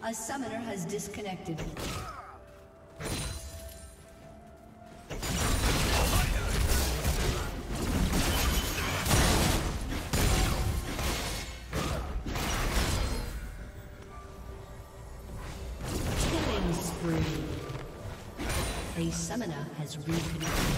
A summoner has disconnected. Killing spree. A summoner has reconnected.